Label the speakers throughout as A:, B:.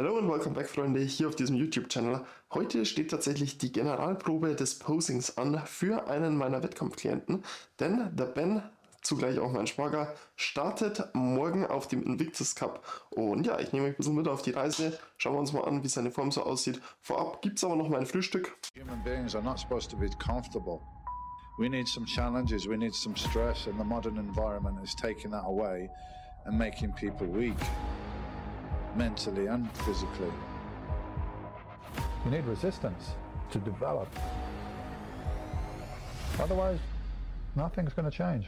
A: Hallo und welcome back Freunde hier auf diesem YouTube-Channel. Heute steht tatsächlich die Generalprobe des Posings an für einen meiner Wettkampfklienten, denn der Ben, zugleich auch mein Schwager, startet morgen auf dem Invictus Cup. Und ja, ich nehme euch ein bisschen mit auf die Reise, schauen wir uns mal an, wie seine Form so aussieht. Vorab gibt es aber noch mein Frühstück.
B: Human beings are not supposed to be comfortable. We need some challenges, we need some stress, and the modern environment is taking that away and making people weak, mentally and physically.
C: You need resistance to develop. Otherwise, nothing's going to change.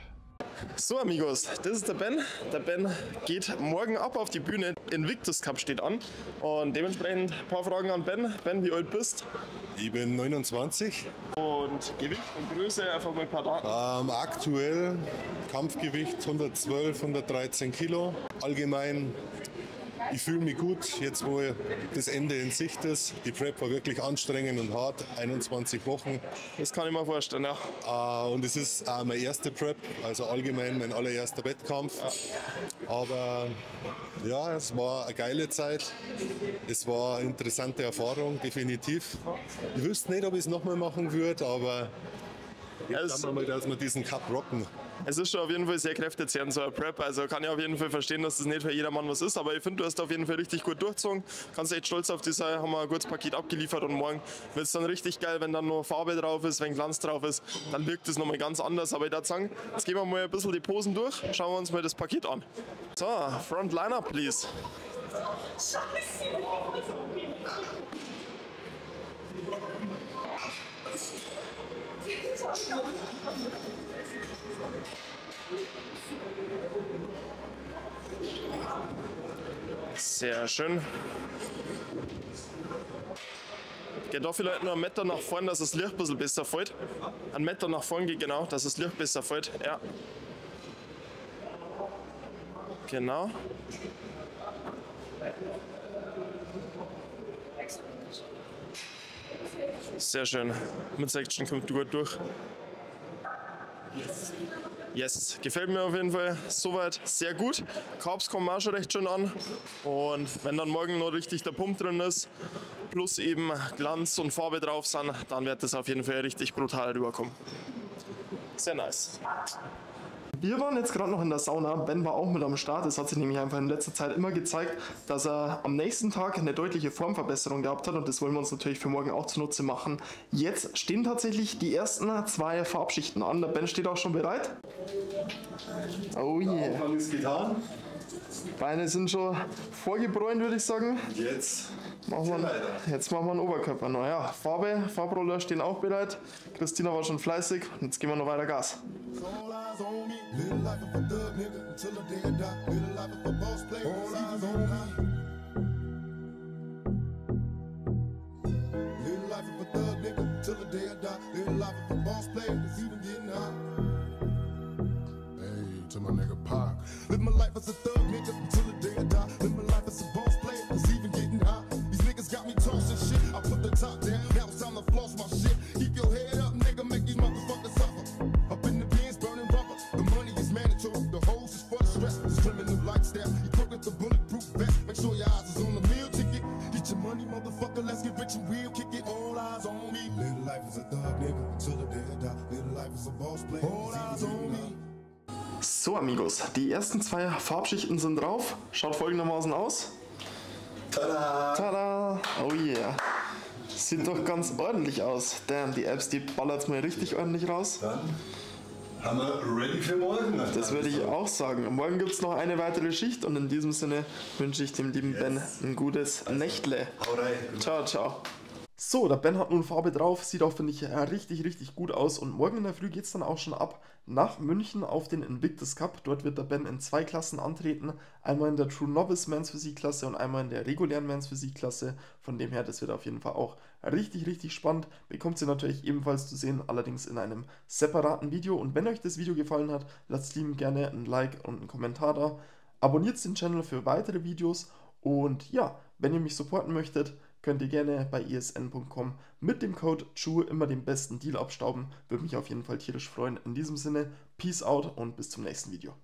A: So Amigos, das ist der Ben. Der Ben geht morgen ab auf die Bühne. Invictus Cup steht an. Und dementsprechend ein paar Fragen an Ben. Ben, wie alt bist
D: Ich bin 29.
A: Und Gewicht und Größe, einfach mal ein paar Daten.
D: Ähm, aktuell Kampfgewicht 112, 113 Kilo. Allgemein, ich fühle mich gut, jetzt wo das Ende in Sicht ist. Die Prep war wirklich anstrengend und hart, 21 Wochen.
A: Das kann ich mir vorstellen, ja.
D: Äh, und es ist auch meine erste Prep, also allgemein mein allererster Wettkampf. Aber ja, es war eine geile Zeit. Es war eine interessante Erfahrung, definitiv. Ich wüsste nicht, ob ich es nochmal machen würde, aber
A: Ja,
D: jetzt
A: es-
D: wir mal, dass wir diesen Cup rocken.
A: Es ist schon auf jeden Fall sehr kräftezehrend, so ein Prep. Also kann ich auf jeden Fall verstehen, dass das nicht für jedermann was ist. Aber ich finde, du hast auf jeden Fall richtig gut durchgezogen. Kannst echt stolz auf dich sein. Haben wir ein gutes Paket abgeliefert und morgen wird es dann richtig geil, wenn dann noch Farbe drauf ist, wenn Glanz drauf ist. Dann wirkt es nochmal ganz anders. Aber ich würde sagen, jetzt gehen wir mal ein bisschen die Posen durch. Schauen wir uns mal das Paket an. So, Front Lineup, please. Sehr schön. Geht da vielleicht nur einen Meter nach vorn, dass das Licht ein bisschen besser fällt. Ein Meter nach vorn geht genau, dass das Licht besser fällt. Ja. Genau. Sehr schön. Mit Section kommt gut durch. Yes, gefällt mir auf jeden Fall soweit sehr gut. Carbs kommen auch schon recht schön an. Und wenn dann morgen noch richtig der Pump drin ist, plus eben Glanz und Farbe drauf sind, dann wird das auf jeden Fall richtig brutal rüberkommen. Sehr nice. Wir waren jetzt gerade noch in der Sauna. Ben war auch mit am Start. Es hat sich nämlich einfach in letzter Zeit immer gezeigt, dass er am nächsten Tag eine deutliche Formverbesserung gehabt hat und das wollen wir uns natürlich für morgen auch zunutze machen. Jetzt stehen tatsächlich die ersten zwei Farbschichten an. Der Ben steht auch schon bereit. Oh yeah.
D: Anfang ist getan.
A: Beine sind schon vorgebräunt, würde ich sagen.
D: Jetzt
A: Machen wir, jetzt machen wir einen Oberkörper. Naja, Farbe, Farbroller stehen auch bereit. Christina war schon fleißig jetzt gehen wir noch weiter Gas.
E: All eyes on me. Live life of a thug nigga until the day I die. Live life of a boss player. All eyes on me. Live life of a thug nigga until the day I die. Live life of a boss player. It's even getting hot. Hey, to my nigga Pac. Live my life as a thug nigga until the day I die. Live my life as a boss player. It's even getting hot. These niggas got me tossing shit. I put the top down. Now it's time to floss my with the bulletproof vest. Make sure your eyes is on the meal ticket. Get your money, motherfucker. Let's get rich and real. Kick it. All eyes on me. Live life as a thug nigga until the day I die. Live life as a boss player. All eyes on me.
A: So, Amigos, die ersten zwei Farbschichten sind drauf. Schaut folgendermaßen aus.
D: Tada!
A: Tada! Oh yeah. Sieht doch ganz ordentlich aus. Damn, die Apps, die ballert mal richtig ordentlich raus.
D: Dann haben wir ready für morgen.
A: Das würde ich auch sagen. Morgen gibt es noch eine weitere Schicht und in diesem Sinne wünsche ich dem lieben Ben ein gutes Nächtle.
D: Hau rein.
A: Ciao, ciao. So, der Ben hat nun Farbe drauf, sieht auch, finde ich, äh, richtig, richtig gut aus. Und morgen in der Früh geht es dann auch schon ab nach München auf den Invictus Cup. Dort wird der Ben in zwei Klassen antreten. Einmal in der True Novice Men's Physik Klasse und einmal in der regulären Men's Physik Klasse. Von dem her, das wird auf jeden Fall auch richtig, richtig spannend. Bekommt ihr natürlich ebenfalls zu sehen, allerdings in einem separaten Video. Und wenn euch das Video gefallen hat, lasst lieben gerne ein Like und einen Kommentar da. Abonniert den Channel für weitere Videos. Und ja, wenn ihr mich supporten möchtet, könnt ihr gerne bei esn.com mit dem Code CHU immer den besten Deal abstauben. Würde mich auf jeden Fall tierisch freuen. In diesem Sinne, Peace out und bis zum nächsten Video.